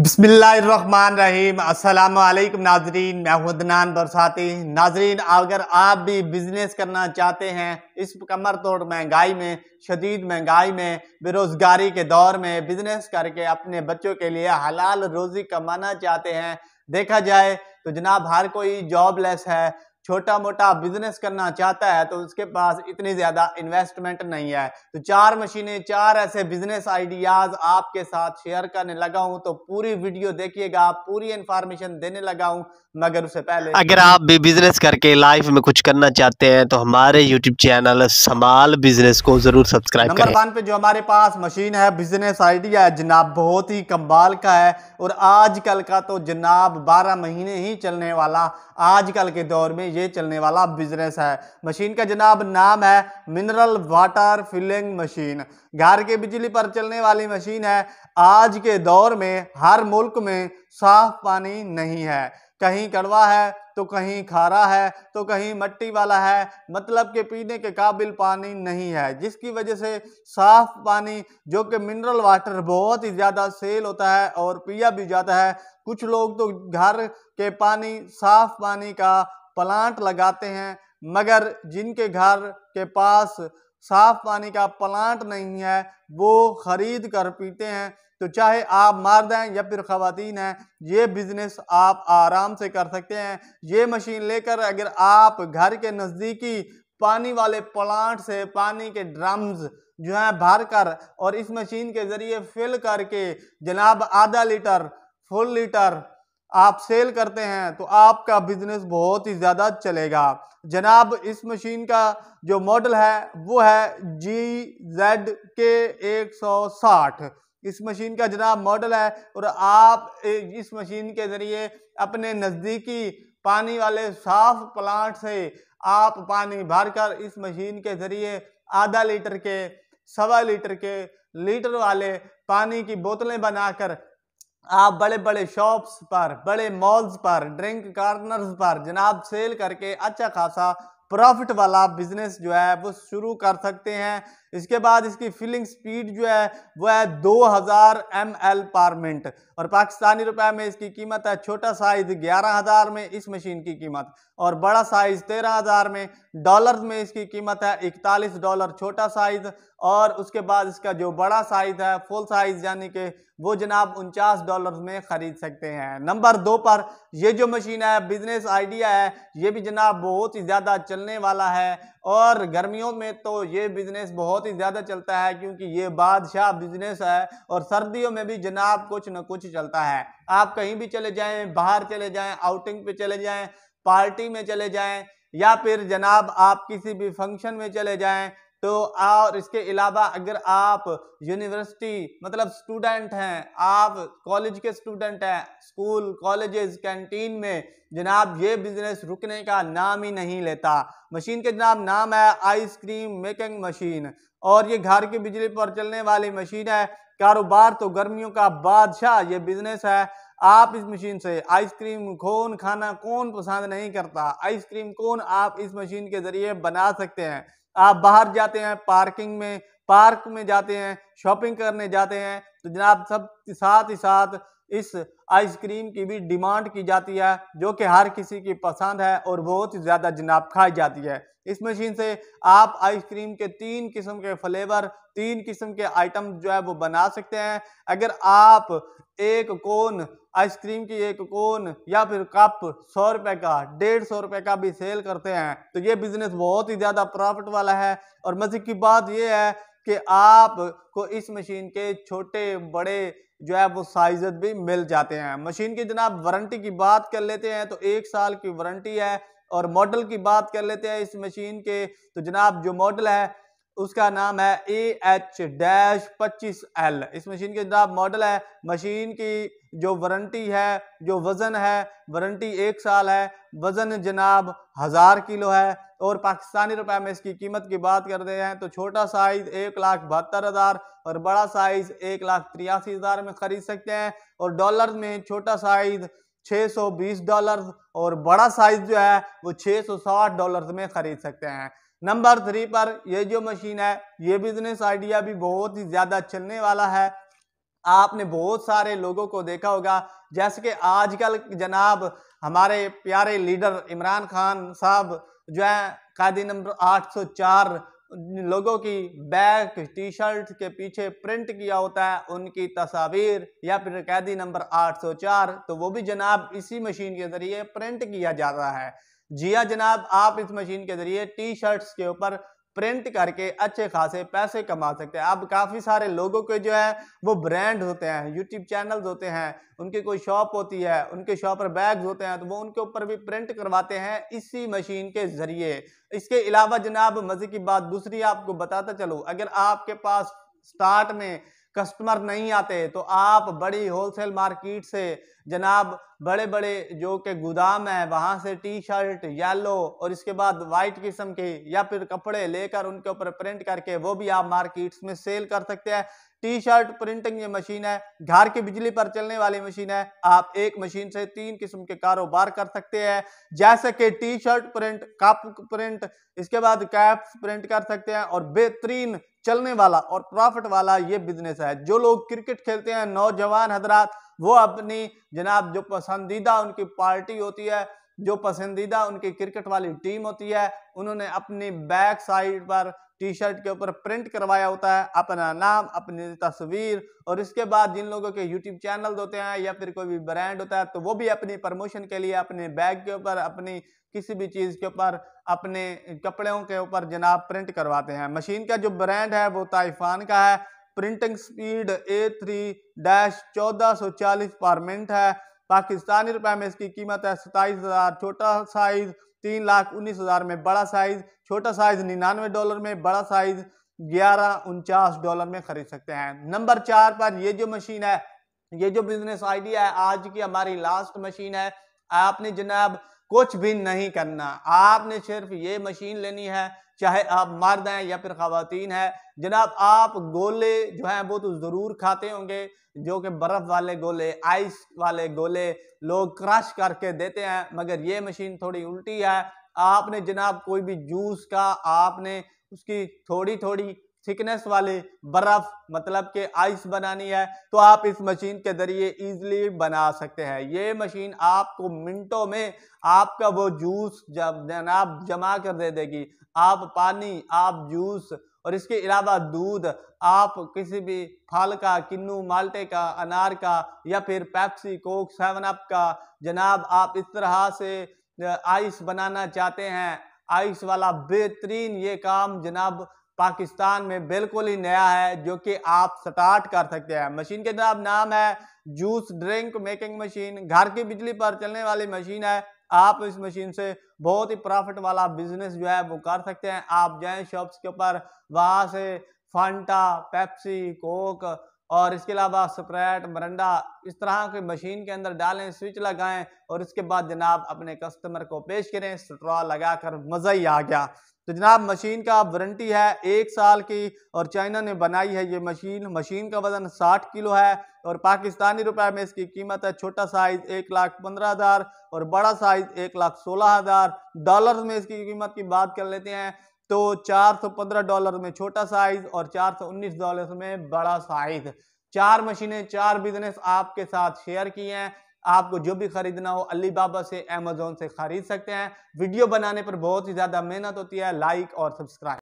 रहीम वालेकुम नाजरीन, मैं हदनान बरसाती। नाजरीन, अगर आप भी बिज़नेस करना चाहते हैं, इस कमर तोड़ महँगाई में, शदीद महँगाई में, बेरोज़गारी के दौर में, बिज़नेस करके अपने बच्चों के लिए हलाल रोज़ी कमाना चाहते हैं, देखा जाए तो जनाब हर कोई जॉबलेस है छोटा मोटा बिज़नेस करना चाहता है तो उसके पास इतनी ज़्यादा इन्वेस्टमेंट नहीं है। तो चार मशीनें चार ऐसे बिज़नेस आइडियाज़ आपके साथ शेयर करने लगा हूँ तो पूरी वीडियो देखिएगा पूरी इंफॉर्मेशन देने लगा हूँ मगर उससे पहले अगर आप भी बिज़नेस करके लाइफ में कुछ करना चाहते हैं तो हमारे यूट्यूब चैनल समाल बिज़नेस को ज़रूर सब्सक्राइब नंबर वन पे जो हमारे पास मशीन है बिज़नेस आइडिया है जनाब बहुत ही कमाल का है और आजकल का तो जनाब बारह महीने ही चलने वाला आजकल के दौर में ये चलने वाला बिज़नेस है। मशीन का जनाब नाम है मिनरल वाटर फिलिंग मशीन घर के बिजली पर चलने वाली मशीन है। आज के दौर में हर मुल्क में साफ़ पानी नहीं है। कहीं कड़वा है तो कहीं खारा है तो कहीं मट्टी वाला है। मतलब कि पीने के काबिल पानी नहीं है, जिसकी वजह से साफ़ पानी, जो कि मिनरल वाटर बहुत ही ज़्यादा सेल होता है और पिया भी जाता है। कुछ लोग तो घर के पानी, साफ़ पानी का प्लांट लगाते हैं, मगर जिनके घर के पास साफ़ पानी का प्लांट नहीं है, वो खरीद कर पीते हैं। तो चाहे आप मर्द हैं या फिर खातन हैं, ये बिज़नेस आप आराम से कर सकते हैं। ये मशीन लेकर अगर आप घर के नज़दीकी पानी वाले प्लांट से पानी के ड्रम्स जो हैं भर कर और इस मशीन के ज़रिए फिल करके जनाब आधा लीटर फुल लीटर आप सेल करते हैं तो आपका बिज़नेस बहुत ही ज़्यादा चलेगा। जनाब, इस मशीन का जो मॉडल है, वो है जी जेड के एक सौ साठ। इस मशीन का जनाब मॉडल है और आप इस मशीन के ज़रिए अपने नज़दीकी पानी वाले साफ़ प्लांट से आप पानी भरकर इस मशीन के ज़रिए आधा लीटर के, सवा लीटर के, लीटर वाले पानी की बोतलें बनाकर आप बड़े बड़े शॉप्स पर, बड़े मॉल्स पर ड्रिंक कार्नर्स पर जनाब सेल करके अच्छा खासा प्रॉफिट वाला बिज़नेस जो है वो शुरू कर सकते हैं। इसके बाद इसकी फिलिंग स्पीड जो है, वो है 2000 हज़ार एम एल पर मिनट और पाकिस्तानी रुपए में इसकी कीमत है छोटा साइज़ 11000 में इस मशीन की कीमत। और बड़ा साइज़ 13000 में डॉलर में इसकी कीमत है इकतालीस डॉलर छोटा साइज़ और उसके बाद इसका जो बड़ा साइज़ है फुल साइज़ यानी कि वो जनाब उनचास डॉलर में ख़रीद सकते हैं। नंबर दो पर ये जो मशीन है बिज़नेस आइडिया है, ये भी जनाब बहुत ही ज़्यादा चलने वाला है। और गर्मियों में तो ये बिज़नेस बहुत ही ज़्यादा चलता है, क्योंकि ये बादशाह बिज़नेस है और सर्दियों में भी जनाब कुछ न कुछ चलता है। आप कहीं भी चले जाएँ, बाहर चले जाएँ आउटिंग पे चले जाएँ पार्टी में चले जाएँ, या फिर जनाब आप किसी भी फ़ंक्शन में चले जाएँ तो और इसके अलावा अगर आप यूनिवर्सिटी मतलब स्टूडेंट हैं, आप कॉलेज के स्टूडेंट हैं स्कूल कॉलेजेस कैंटीन में, जनाब ये बिज़नेस रुकने का नाम ही नहीं लेता। मशीन के जनाब नाम है आइसक्रीम मेकिंग मशीन और ये घर की बिजली पर चलने वाली मशीन है। कारोबार तो गर्मियों का बादशाह ये बिज़नेस है। आप इस मशीन से आइसक्रीम कौन खाना कौन पसंद नहीं करता? आइसक्रीम कौन आप इस मशीन के ज़रिए बना सकते हैं? आप बाहर जाते हैं, पार्किंग में, पार्क में जाते हैं, शॉपिंग करने जाते हैं तो जनाब सब साथ ही साथ इस आइसक्रीम की भी डिमांड की जाती है, जो कि हर किसी की पसंद है और बहुत ही ज़्यादा जनाब खाई जाती है। इस मशीन से आप आइसक्रीम के तीन किस्म के फ्लेवर, तीन किस्म के आइटम जो है वो बना सकते हैं। अगर आप एक कोन, आइसक्रीम की एक कोन या फिर कप, सौ रुपए का, डेढ़ सौ रुपए का भी सेल करते हैं। तो ये बिज़नेस बहुत ही ज़्यादा प्रॉफिट वाला है। और मज़े की बात ये है कि आपको इस मशीन के छोटे, बड़े जो है वो साइज़ भी मिल जाते हैं। मशीन की जनाब वारंटी की बात कर लेते हैं तो एक साल की वारंटी है और मॉडल की बात कर लेते हैं इस मशीन के। तो जनाब जो मॉडल है उसका नाम है ए एच डैश पच्चीस एल। इस मशीन के जनाब मॉडल है। मशीन की जो वारंटी है, जो वज़न है, वारंटी एक साल है। वज़न जनाब हज़ार किलो है। और पाकिस्तानी रुपए में इसकी कीमत की बात करते हैं तो छोटा साइज़ एक लाख बहत्तर हज़ार और बड़ा साइज़ एक लाख तिरासी हज़ार में ख़रीद सकते हैं। और डॉलर में छोटा साइज़ 620 डॉलर और बड़ा साइज़ जो है वो 660 डॉलर में ख़रीद सकते हैं। नंबर थ्री पर ये जो मशीन है, ये बिज़नेस आइडिया भी बहुत ही ज़्यादा चलने वाला है। आपने बहुत सारे लोगों को देखा होगा, जैसे कि आजकल जनाब हमारे प्यारे लीडर इमरान खान साहब जो है, कायदी नंबर 804 लोगों की बैग टी शर्ट के पीछे प्रिंट किया होता है, उनकी तस्वीर या फिर कैदी नंबर 804 तो वो भी जनाब इसी मशीन के ज़रिए प्रिंट किया जाता है। जी हाँ जनाब, आप इस मशीन के ज़रिए टी शर्ट्स के ऊपर प्रिंट करके अच्छे खासे पैसे कमा सकते हैं। अब काफ़ी सारे लोगों के जो है, वो ब्रांड होते हैं यूट्यूब चैनल्स होते हैं, उनकी कोई शॉप होती है, उनके शॉप पर बैग्स होते हैं तो वो उनके ऊपर भी प्रिंट करवाते हैं इसी मशीन के ज़रिए। इसके अलावा जनाब, मज़े की बात दूसरी आपको बताता चलो, अगर आपके पास स्टार्ट में कस्टमर नहीं आते तो आप बड़ी होलसेल मार्केट से जनाब बड़े बड़े जो के गोदाम है, वहाँ से टी शर्ट येलो और इसके बाद वाइट किस्म के या फिर कपड़े लेकर उनके ऊपर प्रिंट करके वो भी आप मार्केट्स में सेल कर सकते हैं। टी शर्ट प्रिंटिंग ये मशीन है, घर की बिजली पर चलने वाली मशीन है, आप एक मशीन से तीन किस्म के कारोबार कर सकते हैं। जैसे कि T shirt print, cup print, इसके बाद कैप्स प्रिंट कर सकते हैं और बेहतरीन चलने वाला और प्रॉफिट वाला ये बिज़नेस है। जो लोग क्रिकेट खेलते हैं, नौजवान हजरात, वो अपनी जनाब जो पसंदीदा उनकी पार्टी होती है, जो पसंदीदा उनकी क्रिकेट वाली टीम होती है, उन्होंने अपनी बैक साइड पर टी शर्ट के ऊपर प्रिंट करवाया होता है, अपना नाम, अपनी तस्वीर, और इसके बाद जिन लोगों के यूट्यूब चैनल होते हैं या फिर कोई भी ब्रांड होता है तो वो भी अपनी प्रमोशन के लिए अपने बैग के ऊपर, अपनी किसी भी चीज़ के ऊपर, अपने कपड़ों के ऊपर जनाब प्रिंट करवाते हैं। मशीन का जो ब्रांड है, वो ताइफान का है, printing speed A three dash चौदह सौ चालीस पर मिनट है पाकिस्तानी रुपए में इसकी कीमत है सताईस हज़ार, छोटा साइज़ तीन लाख उन्नीस हज़ार में, बड़ा साइज़ छोटा साइज़ निन्यानवे डॉलर में, बड़ा साइज़ ग्यारह उनचास डॉलर में खरीद सकते हैं। नंबर चार पर ये जो मशीन है, ये जो बिज़नेस आइडिया है, आज की हमारी लास्ट मशीन है। आपने जनाब कुछ भी नहीं करना। आपने सिर्फ़ ये मशीन लेनी है, चाहे आप मर्द हैं या फिर खातन है। जनाब, आप गोले जो हैं, वो तो ज़रूर खाते होंगे, जो कि बर्फ़ वाले गोले, आइस वाले गोले लोग क्रश करके देते हैं, मगर ये मशीन थोड़ी उल्टी है। आपने जनाब, कोई भी जूस का आपने उसकी थोड़ी थोड़ी थिकनेस वाले बर्फ़ मतलब के आइस बनानी है तो आप इस मशीन के ज़रिए इजीली बना सकते हैं। ये मशीन आपको मिनटों में आपका वो जूस जब जनाब जमा कर दे देगी। आप पानी, आप जूस और इसके अलावा दूध, आप किसी भी फल का, किन्नू, माल्टे का, अनार का या फिर पैप्सी, कोक, सेवन अप का, जनाब आप इस तरह से आइस बनाना चाहते हैं। आइस वाला बेहतरीन ये काम जनाब पाकिस्तान में बिल्कुल ही नया है, जो कि आप स्टार्ट कर सकते हैं। मशीन के जनाब नाम है जूस ड्रिंक मेकिंग मशीन घर की बिजली पर चलने वाली मशीन है। आप इस मशीन से बहुत ही प्रॉफिट वाला बिज़नेस जो है, वो कर सकते हैं। आप जाएँ शॉप्स के ऊपर वहाँ से फंटा पेप्सी कोक और इसके अलावा स्प्रेट मरंडा इस तरह के मशीन के अंदर डालें स्विच लगाएँ और इसके बाद जनाब अपने कस्टमर को पेश करें। स्ट्रॉ लगाकर मज़ा ही आ गया। तो जनाब, मशीन का वारंटी है एक साल की और चाइना ने बनाई है ये मशीन। मशीन का वज़न 60 किलो है और पाकिस्तानी रुपए में इसकी कीमत है छोटा साइज़ एक लाख पंद्रह हज़ार और बड़ा साइज़ एक लाख सोलह हज़ार। डॉलर में इसकी कीमत की बात कर लेते हैं तो 415 डॉलर में छोटा साइज़ और 419 डॉलर में बड़ा साइज़। चार मशीनें, चार बिज़नेस आपके साथ शेयर किए हैं। आपको जो भी खरीदना हो अली बाबा से अमेजोन से खरीद सकते हैं। वीडियो बनाने पर बहुत ही ज़्यादा मेहनत होती है। लाइक और सब्सक्राइब।